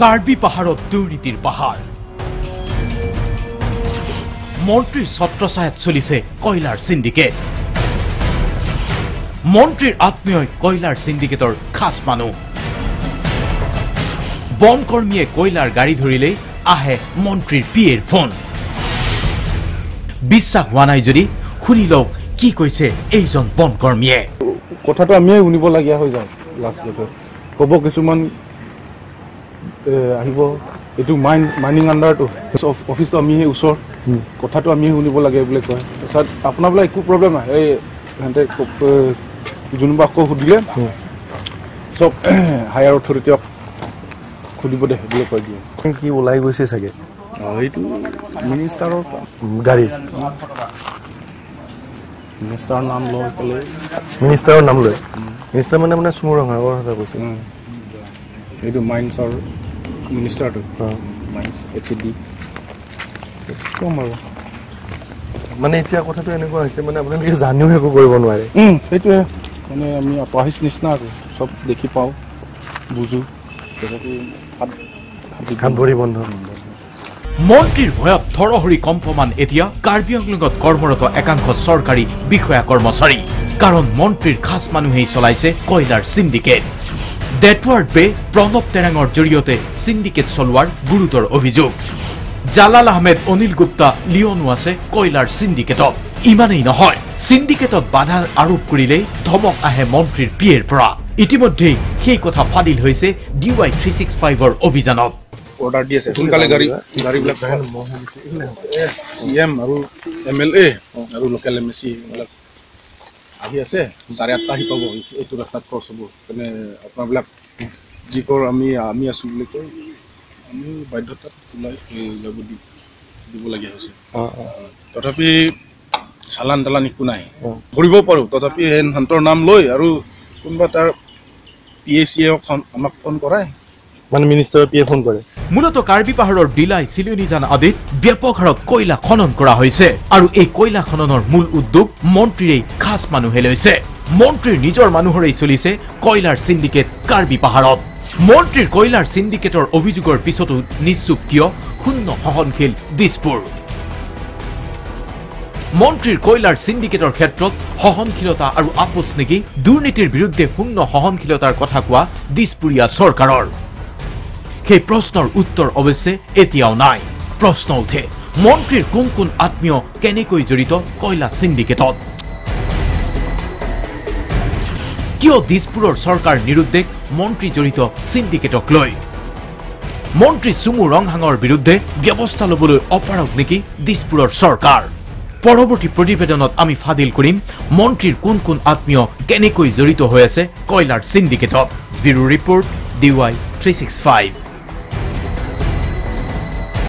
কাৰ্বি পাহাৰত দুৰ্নীতিৰ পাহাৰ। মন্ত্ৰীৰ ছত্ৰছায়াত চলিছে কয়লাৰ চিণ্ডিকেট মন্ত্ৰীৰ আত্মীয়ই কয়লাৰ চিণ্ডিকেটৰ খাচ মানুহ। বন কৰ্মীয়ে কয়লাৰ গাড়ী ধৰিলেই আহে মন্ত্ৰীৰ পি এৰ ফোন। বিশ্বাস হোৱা নাই যদি শুনি লওক কি কৈছে এইজন বন কৰ্মীয়ে কথাটো আমিয়ে শুনিবলগীয়া হৈ যায় লাষ্টতে ক'ব কিছুমান আহিব। এইটো মাইন মাইনিং আণ্ডাৰটো অফ- অফিচটো আমিহে ওচৰ। কথাটো আমিহে শুনিব লাগে বুলি কয়। তাৰপিছত আপোনাৰ বোলে একো প্ৰব্লেম নাই। এই সিহঁতে যোনবা আকৌ সুধিলে চব হায়াৰ অথৰিটিক সুধিব দে বুলি কৈ দিয়ে। কি ওলাই গৈছে চাগে? এইটো মিনিষ্টাৰৰ গাড়ী। মিনিষ্টাৰৰ নাম লৈ পেলাই মিনিষ্টাৰৰ নাম লৈ মিনিষ্টাৰ মানে মানে চুমু ৰঙাগৰ কথা কৈছে। এইটো মাইন্সৰ মিনিষ্টাৰটো এইচ ডি ক'ম আৰু মানে এতিয়া কথাটো এনেকুৱা হৈছে মানে আপোনালোকে জানিও একো কৰিব নোৱাৰে। সেইটোৱে। মানে আমি অপৰাহিচ নিচিনা আৰু চব দেখি পাওঁ বুজোঁ। হাত ভৰি বন্ধ। মন্ত্ৰীৰ ভয়ত থৰহৰি কম্পমান এতিয়া কাৰ্বি আংলঙত কৰ্মৰত একাংশ চৰকাৰী বিষয়া কৰ্মচাৰী। কাৰণ মন্ত্ৰীৰ খাচ মানুহেই চলাইছে কয়লাৰ চিণ্ডিকেট ডেটৱাৰ্ড বে প্ৰণৱ টেৰাঙৰ জৰিয়তে চিণ্ডিকেট চলোৱাৰ গুৰুতৰ অভিযোগ। জালাল আহমেদ অনিল গুপ্তা লিঅনো আছে কয়লাৰ চিণ্ডিকেটত ইমানেই নহয় চিণ্ডিকেটত বাধা আৰোপ কৰিলেই ধমক আহে মন্ত্ৰীৰ পিয়েৰ পৰা। ইতিমধ্যেই সেই কথা ফাদিল হৈছে ডি ৱাই থ্ৰী ছিক্স ফাইভৰ অভিযানত। অৰ্ডাৰ দি আছে। সোনকালে গাড়ী। গাড়ীবিলাক চি এম আৰু এম এল এ আৰু লোকেল এম এ চি এইবিলাক আহি আছে চাৰে আঠটা আহি পাব এইটো ৰাস্তাত ক্ৰছ হ'ব। মানে আপোনাৰবিলাক যি কৰ আমি আমি আছোঁ বুলি কয় আমি বাধ্যতাত ওলাই যাব দি দিবলগীয়া হৈছে। তথাপি চালান তালান একো নাই। কৰিব পাৰোঁ তথাপি সেই সিহঁতৰ নাম লৈ আৰু কোনোবা তাৰ পি এ চি আমাক ফোন কৰাই। মানে মিনিষ্টাৰৰ পিয়ে ফোন কৰে। মূলত কাৰ্বি পাহাৰৰ বিলাই চিলুনিজান আদিত ব্যাপক হাৰত কয়লা খনন কৰা হৈছে। আৰু এই কয়লা খননৰ মূল উদ্যোগ মন্ত্ৰীৰেই খাচ মানুহে লৈছে। মন্ত্ৰীৰ নিজৰ মানুহৰেই চলিছে কয়লাৰ চিণ্ডিকেট কাৰ্বি পাহাৰত। মন্ত্ৰীৰ কয়লাৰ চিণ্ডিকেটৰ অভিযোগৰ পিছতো নিশ্চুপ কিয়? শূন্য সহনশীল দিছপুৰ। মন্ত্ৰীৰ কয়লাৰ চিণ্ডিকেটৰ ক্ষেত্ৰত সহনশীলতা আৰু আপোচ নেকি? দুৰ্নীতিৰ বিৰুদ্ধে শূন্য সহনশীলতাৰ কথা কোৱা দিছপুৰীয়া চৰকাৰৰ। সেই প্ৰশ্নৰ উত্তৰ অৱশ্যে এতিয়াও নাই। প্ৰশ্ন উঠে মন্ত্ৰীৰ কোন কোন আত্মীয় কেনেকৈ জড়িত কয়লা চিণ্ডিকেটত কিয় দিছপুৰৰ চৰকাৰ নিৰুদ্দেশ মন্ত্ৰী জড়িত চিণ্ডিকেটক লৈ? মন্ত্ৰী চুমু ৰংহাঙৰ বিৰুদ্ধে ব্যৱস্থা ল'বলৈ অপাৰগ নেকি দিছপুৰৰ চৰকাৰ? পৰৱৰ্তী প্ৰতিবেদনত আমি ফাদিল কৰিম মন্ত্ৰীৰ কোন কোন আত্মীয় কেনেকৈ জড়িত হৈ আছে কয়লাৰ চিণ্ডিকেটত bureau report D Y three six five.